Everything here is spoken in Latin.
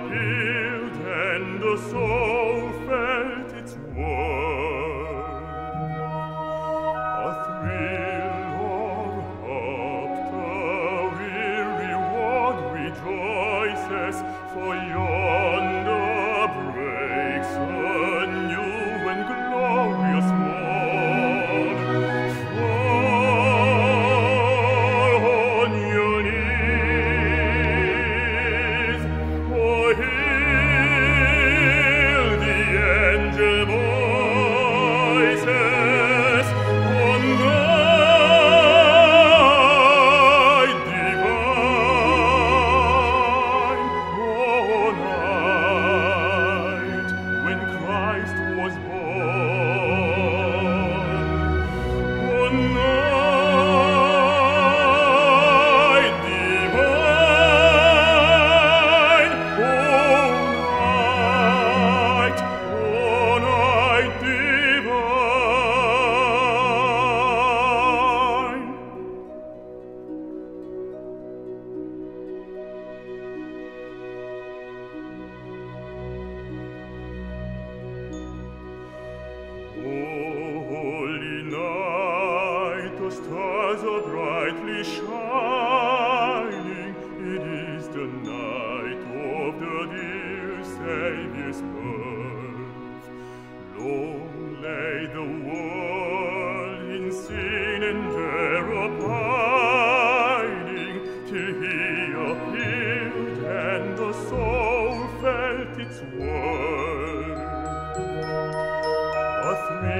piltendo sol holy night, the stars are night of the dear Long lay the world in sin and error pining, and the soul felt its worth.